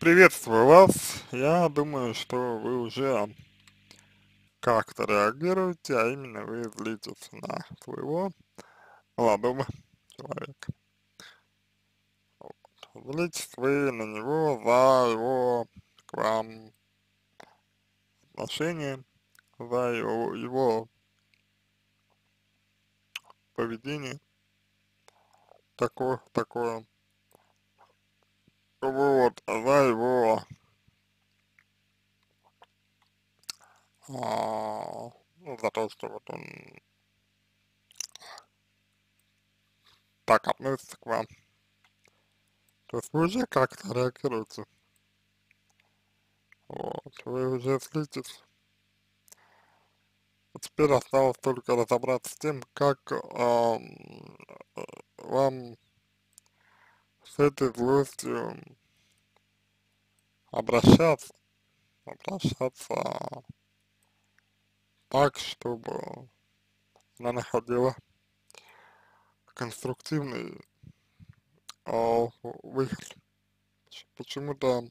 Приветствую вас. Я думаю, что вы уже как-то реагируете, а именно вы злитесь на своего молодого человека. Вот. Злитесь вы на него за его к вам отношение, за его, его поведение такое, такое, вот, за его а, ну, за то, что вот он так относится к вам. То есть вы уже как-то реагируете. Вот, вы уже слитесь. Теперь осталось только разобраться с тем, как э, вам этой злостью обращаться, обращаться так, чтобы она находила конструктивный э, выход. Почему-то,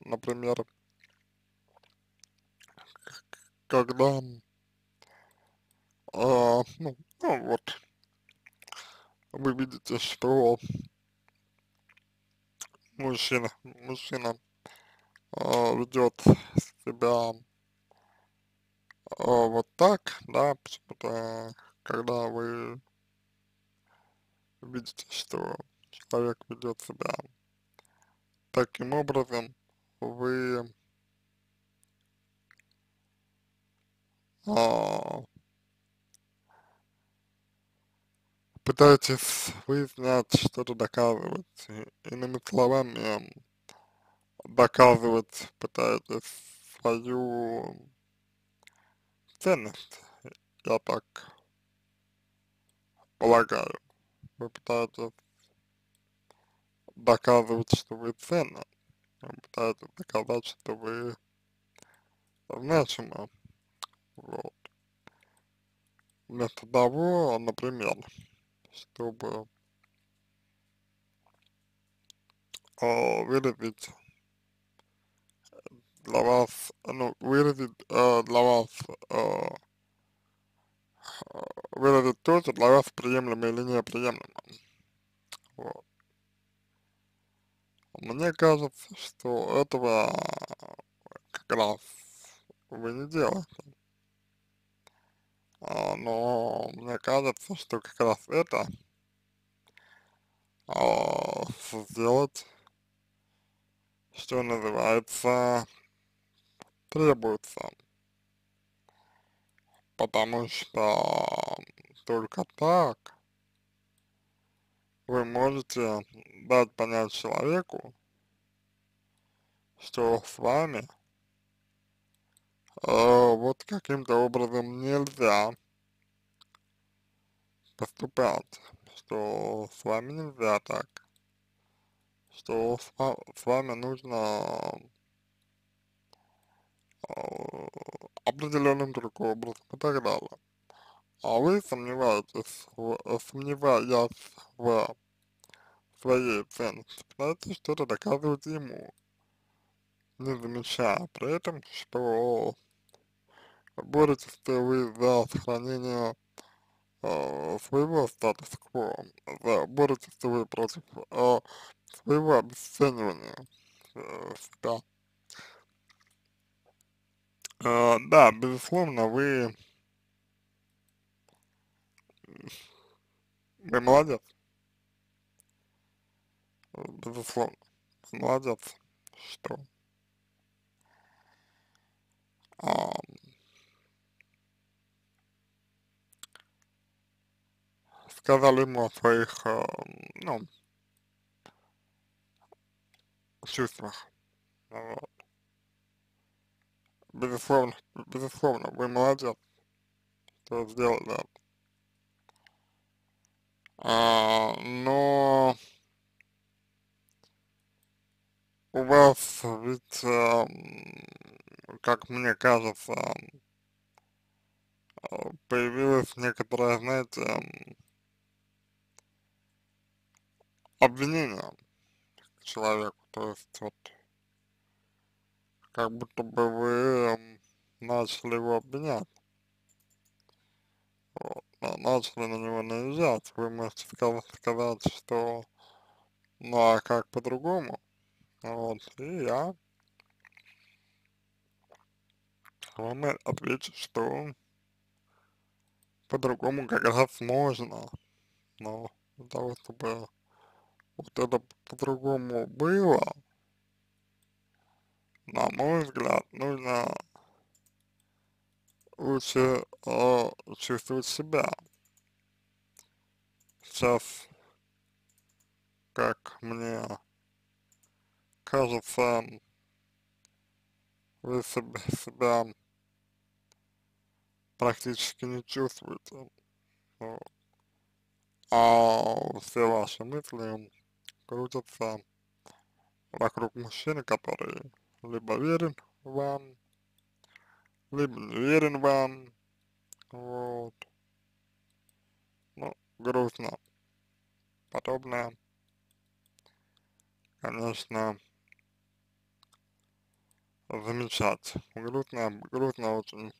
например, когда, э, ну, ну вот, вы видите, что мужчина, мужчина э, ведет себя э, вот так, да, почему-то, когда вы видите, что человек ведет себя таким образом, вы а, пытаетесь выяснять, что-то доказывать, иными словами, доказывать пытаетесь свою ценность, я так полагаю. Вы пытаетесь доказывать, что вы ценны, вы пытаетесь доказать, что вы значимы, вот. Вместо того, например, чтобы э, выразить для вас, ну, выразить э, для вас, э, выразить то, что для вас приемлемо или неприемлемо. Вот. Мне кажется, что этого как раз вы не делаете. А, но мне кажется, что как раз это а, сделать, что называется, требуется. Потому что только так вы можете дать понять человеку, что с вами вот каким-то образом нельзя поступать, что с вами нельзя так, что с, с вами нужно э, определенным другим образом и так далее. А вы сомневаетесь, в, сомневаясь в своей ценности, пытаетесь что-то доказывать ему, не замечая при этом, что боретесь вы за сохранение э, своего статус-кво, за, боретесь вы против э, своего обесценивания э, себя. Э, да, безусловно, вы, вы молодец, безусловно, молодец, что сказали ему о своих, э, ну, чувствах. Вот. Безусловно, безусловно, вы молодец, что сделали это. А, но у вас ведь, а, как мне кажется, появилась некоторая, знаете, обвинение человеку, то есть вот как будто бы вы начали его обвинять. Вот, начали на него наезжать. Вы можете сказать, что ну а как по-другому? Вот, и я вам отвечу, что по-другому как раз можно, но для того, чтобы вот это по-другому было, на мой взгляд, нужно лучше э, чувствовать себя. Сейчас, как мне кажется, вы себя, практически не чувствуете. Вот. А все ваши мысли крутятся вокруг мужчины, который либо верен вам, либо не верен вам, вот. Ну, грустно. Подобное, конечно, замечать. Грустно, грустно очень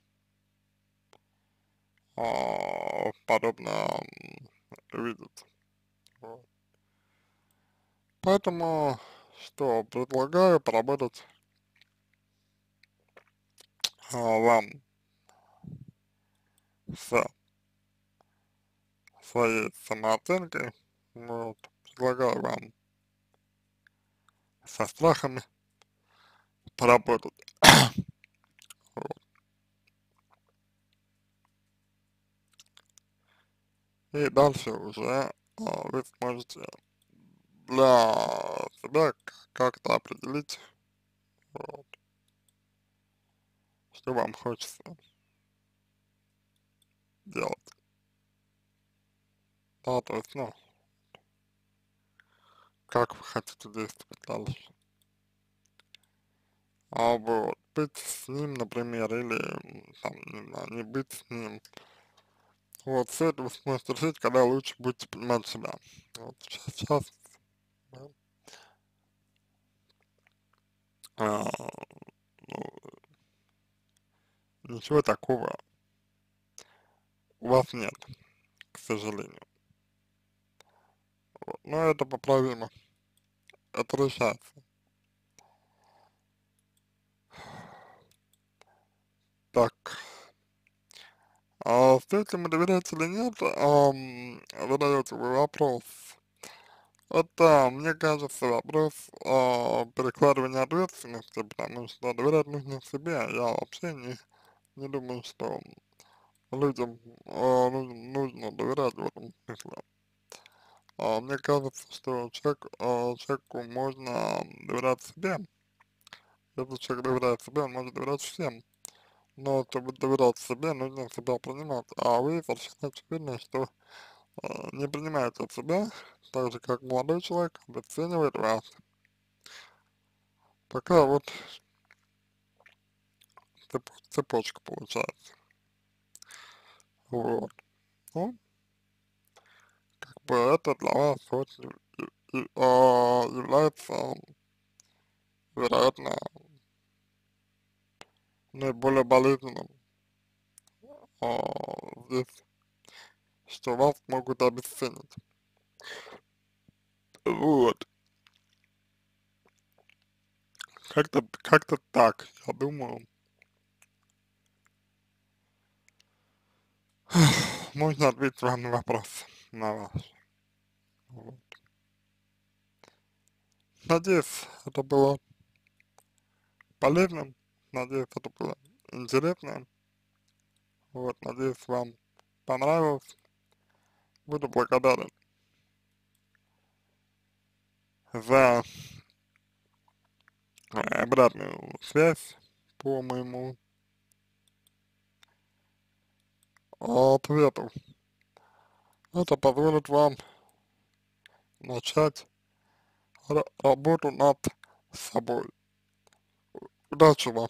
а, подобное видеть. Поэтому, что предлагаю поработать а, вам с своей самооценкой, вот, предлагаю вам со страхами поработать. И дальше уже а, вы сможете для себя как-то определить, вот, что вам хочется делать. Да, то есть, ну, как вы хотите действовать дальше. А вот, быть с ним, например, или, там, не знаю, не быть с ним, вот, все это вы сможете решить, когда лучше будете понимать себя. Вот, сейчас, сейчас да. А, ну, ничего такого у вас нет, к сожалению. Вот. Но это поправимо. Это решается. Так. А стоит ли мы доверять или нет, эм, задаете вы вопрос. Это, мне кажется, вопрос э, перекладывания ответственности, потому что доверять нужно себе. Я вообще не, не думаю, что людям э, нужно доверять в этом смысле. Э, мне кажется, что человек, э, человеку можно доверять себе. Если человек доверяет себе, он может доверять всем. Но чтобы доверять себе, нужно себя принимать. А вы совершенно очевидно, что э, не принимаете себя, так же как молодой человек обесценивает вас. Такая вот цеп цепочка получается. Вот. Ну, как бы это для вас и, а, является, вероятно, наиболее болезненным а, здесь, что вас могут обесценить. Вот. Как-то как-то так, я думаю. Можно ответить вам на вопрос, на ваш. Вот. Надеюсь, это было полезным. Надеюсь, это было интересно. Вот, надеюсь, вам понравилось. Буду благодарен за обратную связь по моему ответу. Это позволит вам начать работу над собой. Удачи вам!